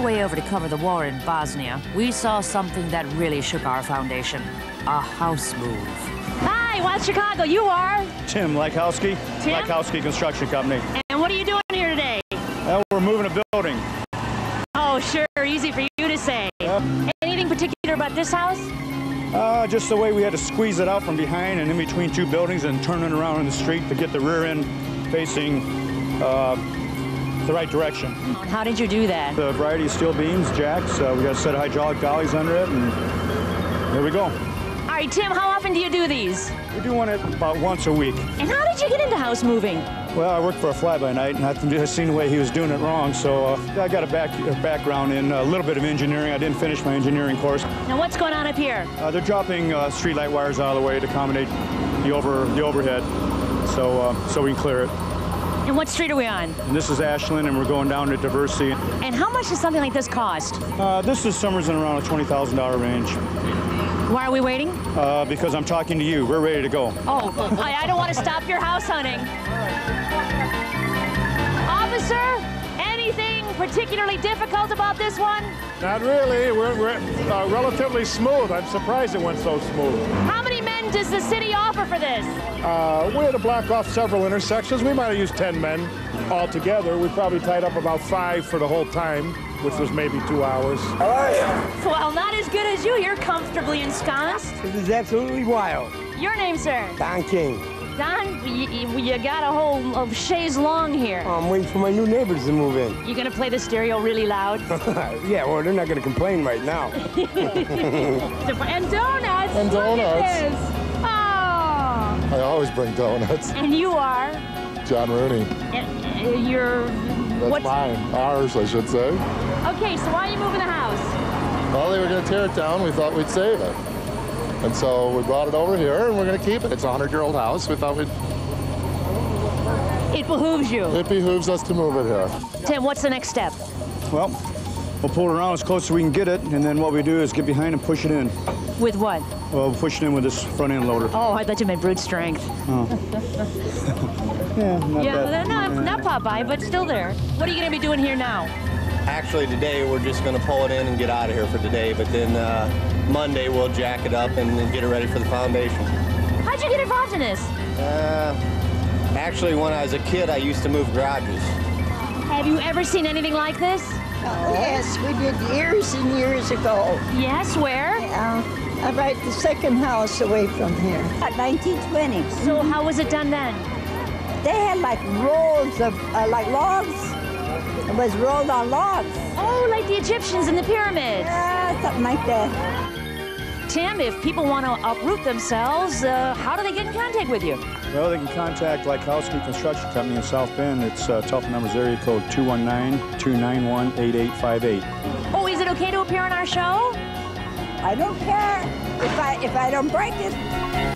way over to cover the war in Bosnia, we saw something that really shook our foundation. A house move. Hi, West Chicago. You are? Tim Lykowski, Tim? Lykowski Construction Company. And what are you doing here today? Uh, we're moving a building. Oh, sure. Easy for you to say. Anything particular about this house? Uh, just the way we had to squeeze it out from behind and in between two buildings and turn it around in the street to get the rear end facing uh, the right direction. How did you do that? The variety of steel beams, jacks, uh, we got a set of hydraulic dollies under it, and there we go. All right, Tim, how often do you do these? We do one it about once a week. And how did you get into house moving? Well, I worked for a fly-by-night, and I just seen the way he was doing it wrong, so uh, I got a, back, a background in a little bit of engineering. I didn't finish my engineering course. Now, what's going on up here? Uh, they're dropping uh, streetlight wires out of the way to accommodate the over the overhead, so uh, so we can clear it. And what street are we on? And this is Ashland, and we're going down to Diversey. And how much does something like this cost? Uh, this is somewhere in around a twenty thousand dollar range. Why are we waiting? Uh, because I'm talking to you. We're ready to go. Oh, I, I don't want to stop your house hunting. Officer, anything particularly difficult about this one? Not really. We're, we're uh, relatively smooth. I'm surprised it went so smooth. How many men does the city offer for this? Uh, we had to block off several intersections. We might have used 10 men altogether. We probably tied up about five for the whole time, which was maybe two hours. Well, not as good as you. You're comfortably ensconced. This is absolutely wild. Your name, sir? Don King. Don, you, you- you got a whole of chaise long here. I'm waiting for my new neighbors to move in. You're gonna play the stereo really loud? yeah, well, they're not going to complain right now. and donuts. And donuts. Oh. I always bring donuts. And you are. John Rooney. uh, You're. That's what's, mine. Ours, I should say. Okay, so why are you moving the house? Well, they were going to tear it down. We thought we'd save it. And so we brought it over here, and we're going to keep it. It's a 100-year-old house. We thought we'd, It behooves you. it behooves us to move it here. Tim, what's the next step? Well, we'll pull it around as close as we can get it, and then what we do is get behind and push it in. With what? Well, we'll push it in with this front end loader. Oh, I thought you meant brute strength. Oh. Yeah, not yeah, bad. no, not Popeye, but still there. What are you gonna be doing here now? Actually, today we're just going to pull it in and get out of here for today. But then uh, Monday we'll jack it up and then get it ready for the foundation. How'd you get involved in this? Uh, actually, when I was a kid, I used to move garages. Have you ever seen anything like this? Yes, we did years and years ago. Yes, where? Uh, right the second house away from here. At 1920s. So how was it done then? They had like rolls of, uh, like logs. It was rolled on logs. Oh, like the Egyptians in the pyramids. Yeah, something like that. Tim, if people want to uproot themselves, uh, how do they get in contact with you? Well, they can contact Lykowski Construction Company in South Bend. It's uh, telephone numbers area code 219-291-8858. Oh, is it okay to appear on our show? I don't care if I if I don't break it.